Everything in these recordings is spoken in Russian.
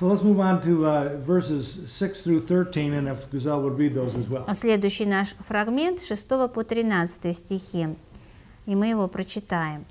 So let's move on to uh, verses 6 through 13, and if Gazelle would read those as well. Следующий наш фрагмент с 6 по 13 стихи, и мы его прочитаем.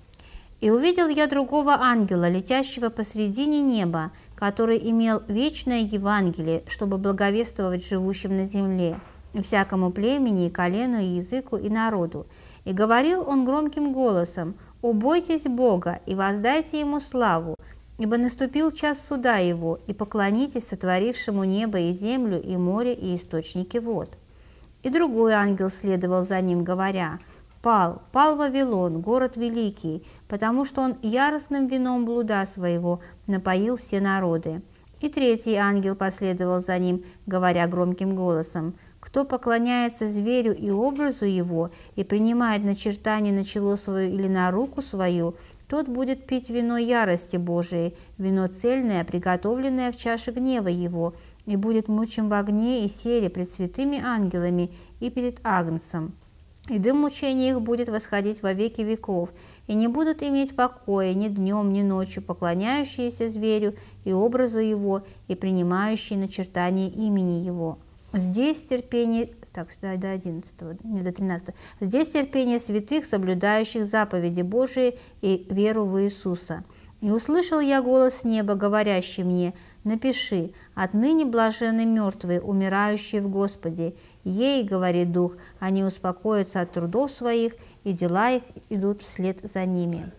«И увидел я другого ангела, летящего посредине неба, который имел вечное Евангелие, чтобы благовествовать живущим на земле, и всякому племени, и колену, и языку, и народу. И говорил он громким голосом, «Убойтесь Бога и воздайте Ему славу, ибо наступил час суда Его, и поклонитесь сотворившему небо и землю, и море, и источники вод». И другой ангел следовал за ним, говоря, «Пал, пал Вавилон, город великий, потому что он яростным вином блуда своего напоил все народы». И третий ангел последовал за ним, говоря громким голосом, «Кто поклоняется зверю и образу его, и принимает начертание на чело свое или на руку свою, тот будет пить вино ярости Божией, вино цельное, приготовленное в чаше гнева его, и будет мучим в огне и сере пред святыми ангелами и перед Агнцем. И дым мучения их будет восходить во веки веков, и не будут иметь покоя ни днем, ни ночью, поклоняющиеся зверю и образу его, и принимающие начертание имени его. Здесь терпение так, до, до 11, не до 13. Здесь терпение святых, соблюдающих заповеди Божии и веру в Иисуса. И услышал я голос с неба, говорящий мне, «Напиши, отныне блажены мертвые, умирающие в Господе. Ей, — говорит Дух, — они успокоятся от трудов своих, и дела их идут вслед за ними».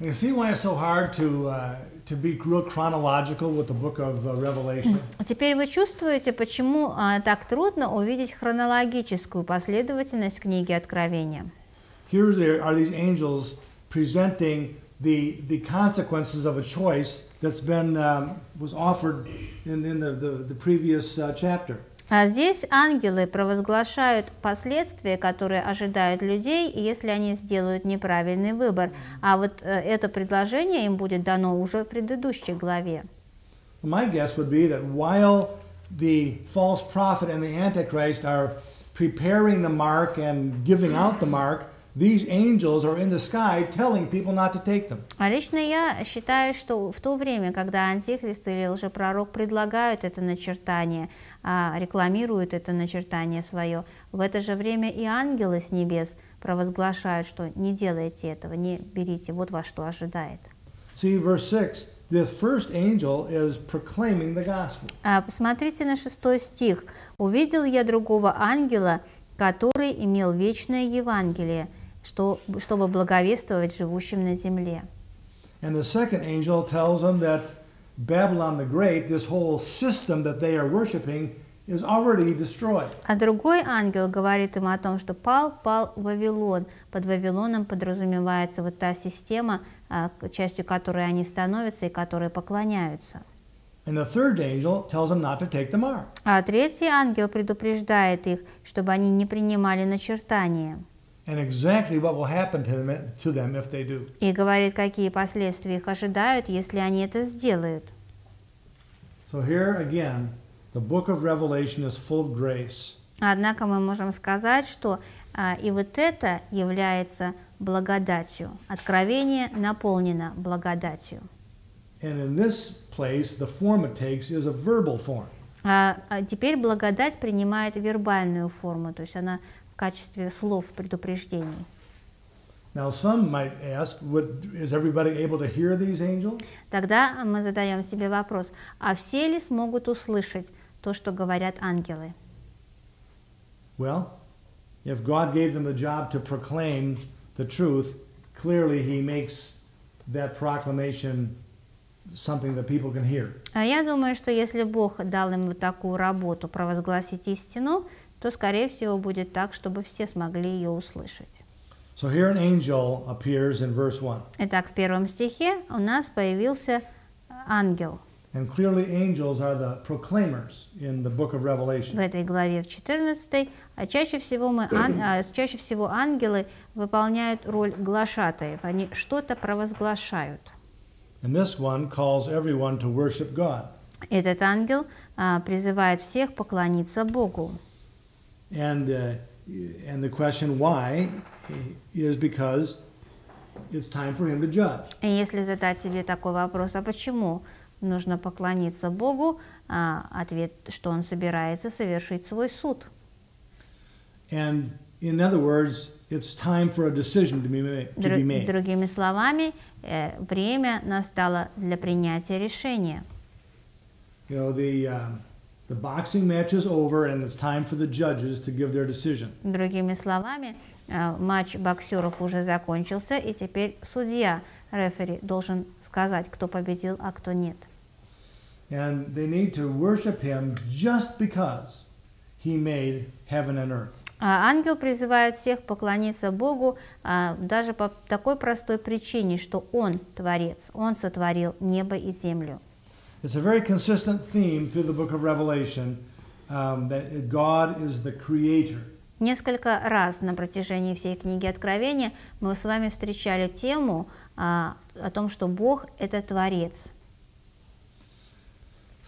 You see why it's so hard to, uh, to be real chronological with the book of uh, Revelation? Теперь вы чувствуете, почему а, так трудно увидеть хронологическую последовательность книги Откровения. Here there are these angels presenting the, the consequences of a choice that's been, um, was offered in, in the, the, the previous uh, chapter. А здесь ангелы провозглашают последствия, которые ожидают людей, если они сделают неправильный выбор. А вот э, это предложение им будет дано уже в предыдущей главе. My guess would be that while the false prophet and the antichrist are preparing the mark and giving out the mark, these angels are in the sky telling people not to take them. А лично я считаю, что в то время, когда антихрист или лжепророк предлагают это начертание, а, рекламируют это начертание свое, в это же время и ангелы с небес провозглашают, что не делайте этого, не берите, вот вас что ожидает. See, verse 6 the first angel is proclaiming the gospel. А, Посмотрите на шестой стих. «Увидел я другого ангела, который имел вечное Евангелие, что, чтобы благовествовать живущим на земле». And the second angel tells them that Babylon the Great, this whole system that they are worshiping, is already destroyed. А другой ангел говорит им о том, что пал, пал Вавилон. Под Вавилоном подразумевается вот та система, а, частью которой они становятся и которой поклоняются. And the third angel tells them not to take the mark. А третий ангел предупреждает их, чтобы они не принимали начертания. And exactly what will happen to them, to them if they do. И говорит, какие последствия их ожидают, если они это сделают. So here again, the book of Revelation is full of grace. Однако мы можем сказать, что а, и вот это является благодатью. Откровение наполнено благодатью. And in this place, the form it takes is a verbal form. А, а теперь благодать принимает вербальную форму, то есть она качестве слов предупреждений. Now, some might ask, would, is everybody able to hear these angels? Тогда мы задаем себе вопрос, а все ли смогут услышать то, что говорят ангелы? Well, if God gave them the job to proclaim the truth, clearly He makes that proclamation something that people can hear. А я думаю, что если Бог дал им вот такую работу провозгласить истину, то, скорее всего, будет так, чтобы все смогли ее услышать. So here an angel appears in verse 1. Итак, в первом стихе у нас появился ангел. And clearly, angels are the proclaimers in the book of В Revelation. этой главе в 14, а чаще всего, мы, ан- а, чаще всего ангелы выполняют роль глашатаев, они что-то провозглашают. And this one calls everyone to worship God. Этот ангел а, призывает всех поклониться Богу. And, uh, and the question why is because it's time for him to judge. И если задать себе такой вопрос, а почему? нужно поклониться Богу, а ответ, что он собирается совершить свой суд. And in other words, it's time for a decision to be made. To Дру- be made. другими словами, э, время настало для принятия решения. You know, the, um, the boxing match is over and it's time for the judges to give their decision. Другими словами, э, матч боксеров уже закончился, и теперь судья, рефери, должен сказать, кто победил, а кто нет. And they need to worship him just because he made heaven and earth. А ангел призывает всех поклониться Богу а, даже по такой простой причине, что Он Творец, Он сотворил небо и землю. It's a very consistent theme through the book of Revelation um, that God is the creator. Несколько раз на протяжении всей книги Откровения мы с вами встречали тему а, о том, что Бог – это Творец.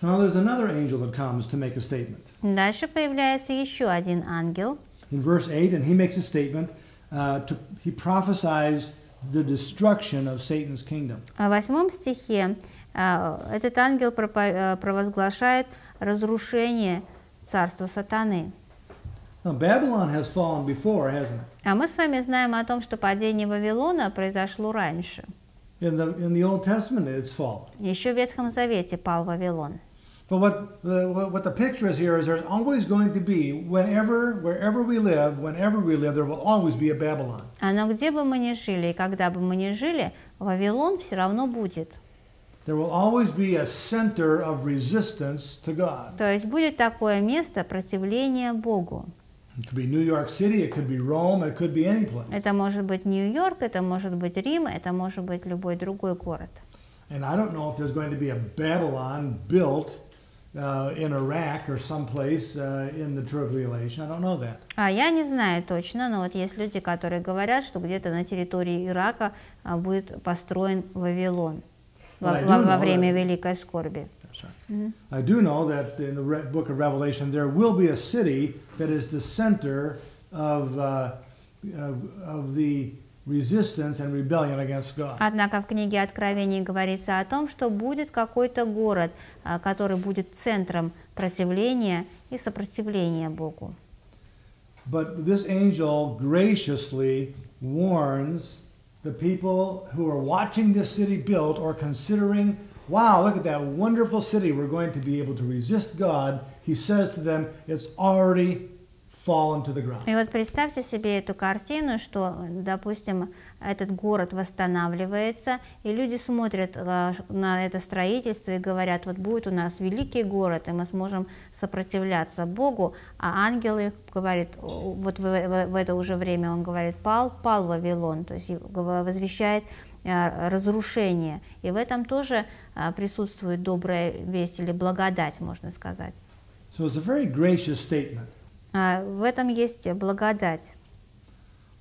Now there's another angel that comes to make a statement. Дальше появляется еще один ангел. In verse 8, and he makes a statement, uh, to, he prophesies the destruction of Satan's kingdom. А В восьмом стихе а, этот ангел а, провозглашает разрушение царства сатаны. Now, Babylon has fallen before, hasn't it? А мы с вами знаем о том, что падение Вавилона произошло раньше. In the, in the Old Testament, it's fallen. Еще в Ветхом Завете пал Вавилон. But what the, what what the picture is here is there's always going to be, whenever, wherever we live, whenever we live, there will always be a Babylon. А Но где бы мы ни жили и когда бы мы ни жили, Вавилон все равно будет. There will always be a center of resistance to God. То есть будет такое место противления Богу. It could be New York City, it could be Rome, it could be any place. Это может быть Нью-Йорк, это может быть Рим, это может быть любой другой город. And I don't know if there's going to be a Babylon built uh, in Iraq or someplace uh, in the tribulation. I don't know that. А я не знаю точно, но вот есть люди, которые говорят, что где-то на территории Ирака а, будет построен Вавилон во, во- do во know время that. Великой скорби. I do know that in the re- book of Revelation there will be a city that is the center of, uh, of, of the resistance and rebellion against God. Однако в книге Откровений говорится о том, что будет какой-то город, а, который будет центром противления и сопротивления Богу. But this angel graciously warns the people who are watching this city built or considering, wow, look at that wonderful city. We're going to be able to resist God. He says to them, it's already fallen to the ground. И вот представьте себе эту картину, что, допустим, этот город восстанавливается, и люди смотрят а, на это строительство и говорят, вот будет у нас великий город, и мы сможем сопротивляться Богу, а ангелы говорит, о, вот в, в- в это уже время он говорит, пал, пал Вавилон, то есть возвещает а, разрушение. И в этом тоже а, присутствует добрая весть или благодать, можно сказать. So it's a very gracious statement. А, В этом есть благодать.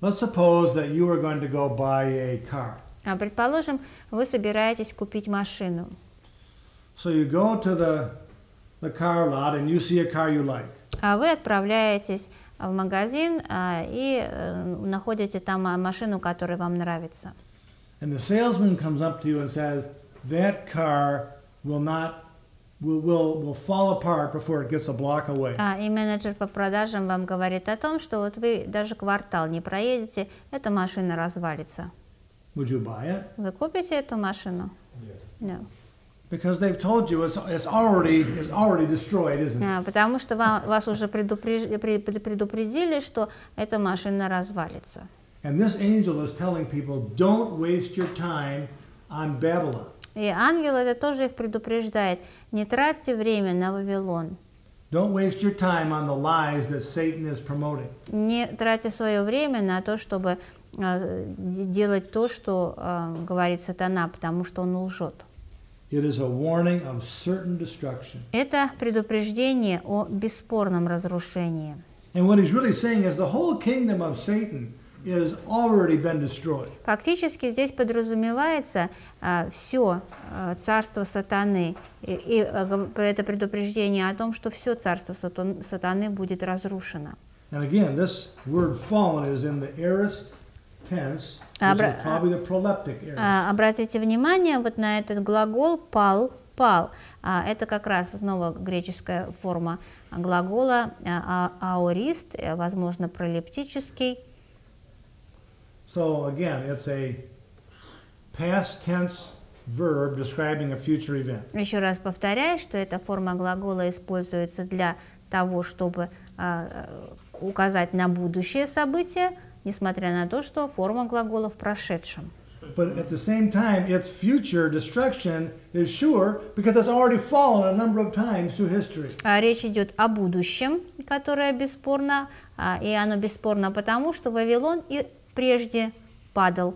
Let's suppose that you are going to go buy a car. А, Предположим, вы собираетесь купить машину. So you go to the, the car lot and you see a car you like. А вы отправляетесь в магазин а, и э, находите там а, машину, которая вам нравится. And the salesman comes up to you and says, that car will not, will, will, will fall apart before it gets a block away. А, и менеджер по продажам вам говорит о том, что вот вы даже квартал не проедете, эта машина развалится. Would you buy it? Вы купите эту машину? No. Because they've told you it's, it's already, it's already destroyed, isn't it? А, потому что вам, вас уже предупредили, что эта машина развалится. And this angel is telling people, don't waste your time on Babylon. И ангел это тоже их предупреждает. Не тратьте время на Вавилон. Don't waste your time on the lies that Satan is promoting. Не тратьте свое время на то, чтобы а, делать то, что а, говорит сатана, потому что он лжет. It is a warning of certain destruction. Это предупреждение о бесспорном разрушении. And what he's really saying is the whole kingdom of Satan is already been destroyed. Фактически здесь подразумевается все царство сатаны. И, и, а, гов- это предупреждение о том, что все царство сатан- сатаны будет разрушено. And again, this word fallen is in the aorist tense, aorist. А, Обратите внимание вот на этот глагол «пал», пал. А, это как раз снова греческая форма глагола а, а, аорист, э, возможно, пролептический. So again, it's a past tense verb describing a future event. Еще раз повторяю, что эта форма глагола используется для того, чтобы а, указать на будущее событие, несмотря на то, что форма глагола в прошедшем. But at the same time, its future destruction is sure because it's already fallen a number of times through history. А Речь идет о будущем, которое бесспорно, а, и оно бесспорно потому, что Вавилон и прежде падал.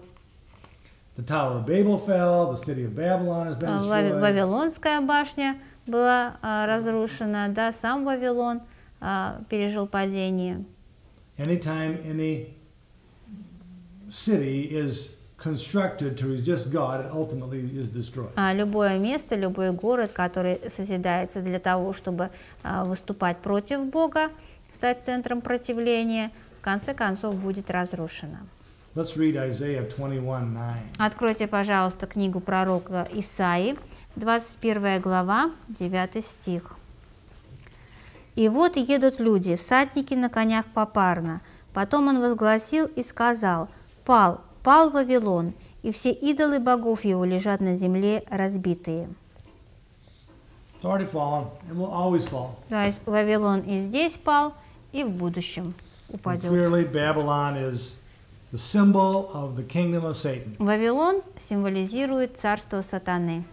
The Tower of Babel fell, the city of Babylon has been Ва- destroyed. Вавилонская башня была а, разрушена, да, сам Вавилон а, пережил падение. Anytime any city is constructed to resist God, it ultimately is destroyed. А любое место, любой город, который созидается для того, чтобы выступать против Бога, стать центром противления, конце концов будет разрушено. Let's read Isaiah 21:9. Откройте, пожалуйста, книгу пророка Исаи, 21 глава, 9 стих. «И вот едут люди, всадники на конях попарно. Потом он возгласил и сказал, «Пал, пал Вавилон, и все идолы богов его лежат на земле разбитые». То есть Вавилон и здесь пал, и в будущем And упадет. clearly, Babylon is the symbol of the kingdom of Satan. Вавилон символизирует царство сатаны.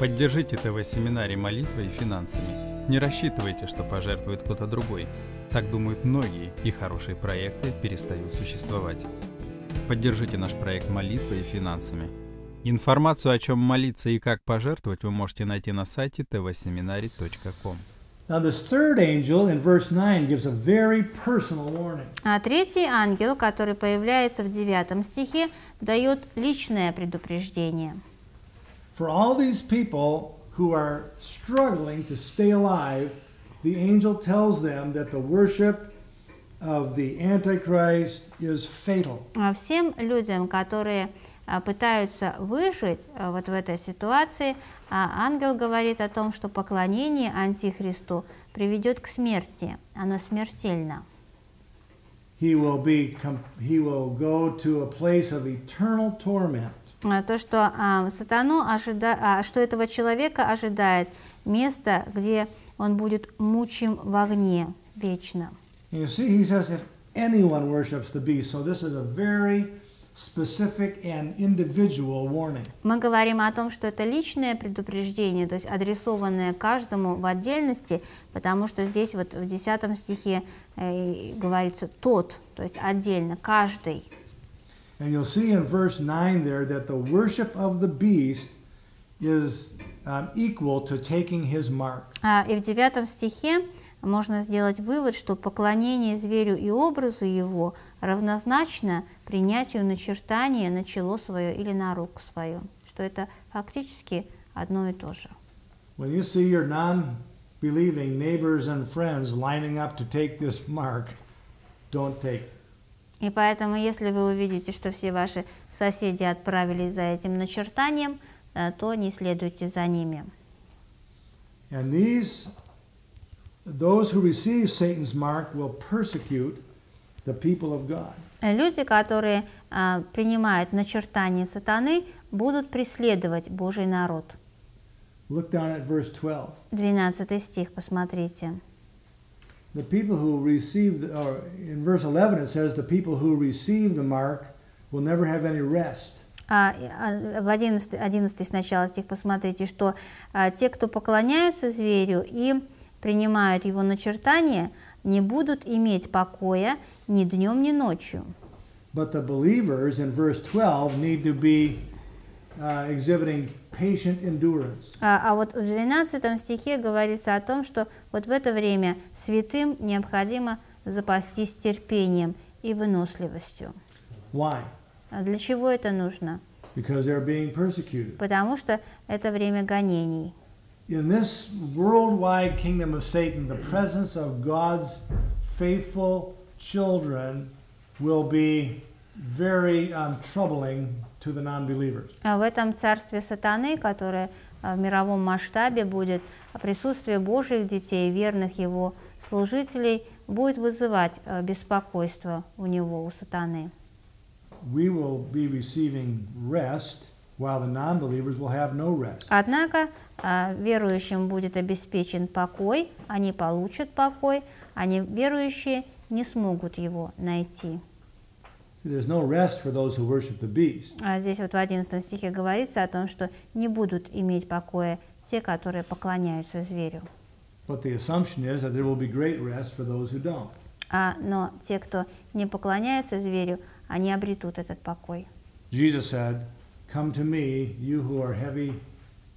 Поддержите ТВ-семинарий молитвой и финансами. Не рассчитывайте, что пожертвует кто-то другой. Так думают многие, и хорошие проекты перестают существовать. Поддержите наш проект молитвой и финансами. Информацию, о чем молиться и как пожертвовать, вы можете найти на сайте tvseminary.com. Now, this third angel in verse 9 gives a very personal warning. А третий ангел, который появляется в девятом стихе, дает личное предупреждение. For all these people who are struggling to stay alive, the angel tells them that the worship of the Antichrist is fatal. А Всем людям, которые а, пытаются выжить а, вот в этой ситуации, а, ангел говорит о том, что поклонение Антихристу приведет к смерти. Оно смертельно. He will be he will go to a place of eternal torment. А, То, что а, сатану ожида... а, что этого человека ожидает место, где он будет мучим в огне вечно. You see, he says if anyone worships the beast. So this is a very specific and individual warning. Мы говорим о том, что это личное предупреждение, то есть адресованное каждому в отдельности, потому что здесь вот в 10 стихе э, говорится «тот», то есть отдельно, каждый. And you'll see in verse 9 there that the worship of the beast is um, equal to taking his mark. А, И в 9 стихе можно сделать вывод, что поклонение зверю и образу его равнозначно принятию начертания на чело свое или на руку свою, что это фактически одно и то же. When you see your non-believing neighbors and friends lining up to take this mark, don't take it. И поэтому, если вы увидите, что все ваши соседи отправились за этим начертанием, э, то не следуйте за ними. And these, those who receive Satan's mark will persecute the people of God. Э, Люди, которые а, принимают начертание сатаны, будут преследовать Божий народ. Look down at verse 12. 12 стих, посмотрите. The people who receive, the, or in verse 11 it says, the people who receive the mark will never have any rest. А, а, в 11, 11 сначала стих посмотрите, что а, те, кто поклоняются зверю и принимают его начертание, не будут иметь покоя ни днем, ни ночью. But the believers in verse 12 need to be uh, exhibiting patient endurance. А, а вот в 12 стихе говорится о том, что вот в это время святым необходимо запастись терпением и выносливостью. Why? А для чего это нужно? Because they're being persecuted. Потому что это время гонений. In this worldwide kingdom of Satan, the presence of God's faithful children will be very um, troubling to the non believers. А в этом царстве сатаны, которое а, в мировом масштабе будет присутствие Божьих детей, верных Его служителей, будет вызывать а, беспокойство у него, у сатаны. We will be receiving rest while the non-believers will have no rest. Однако а, верующим будет обеспечен покой, они получат покой, а неверующие не смогут его найти. There's no rest for those who worship the beast. А здесь вот в 11 стихе говорится о том, что не будут иметь покоя те, которые поклоняются зверю. But the assumption is that there will be great rest for those who don't. А, но те, кто не поклоняется зверю, они обретут этот покой. Jesus said, Come to me, you who are heavy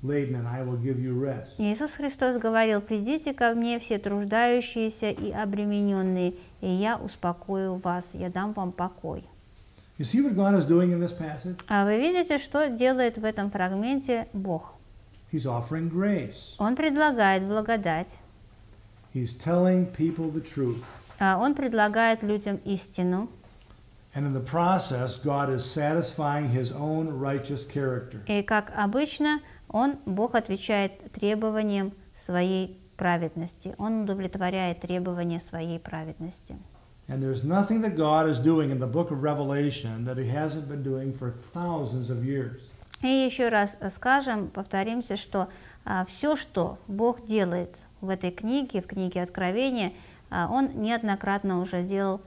laden, and I will give you rest. Иисус Христос говорил, «Придите ко мне все труждающиеся и обремененные, и я успокою вас, я дам вам покой». You see what God is doing in this passage? А вы видите, что делает в этом фрагменте Бог? He's offering grace. Он предлагает благодать, He's telling people the truth. а Он предлагает людям истину, And in the process, God is satisfying his own righteous character. и, как обычно, Он, Бог, отвечает требованиям своей праведности. Он удовлетворяет требования своей праведности. And there's nothing that God is doing in the book of Revelation that he hasn't been doing for thousands of years. И еще раз скажем, повторимся, что все, что Бог делает в этой книге, в книге Откровения, а, Он неоднократно уже делал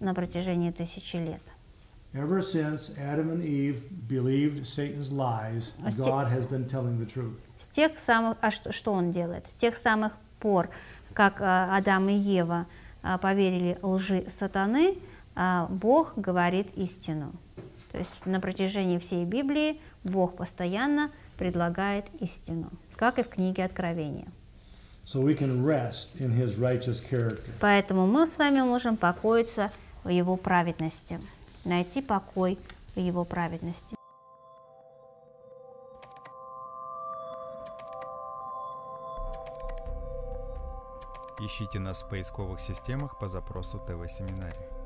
на протяжении тысячи лет. Ever since Adam and Eve believed Satan's lies, А God has been telling the truth. С тех самых, а что, что Он делает? С тех самых пор, как а, Адам и Ева а, поверили лжи сатаны, Бог говорит истину. То есть на протяжении всей Библии Бог постоянно предлагает истину, как и в книге Откровения. Поэтому мы с вами можем покоиться в Его праведности, найти покой в Его праведности. Ищите нас в поисковых системах по запросу ТВ-семинарий.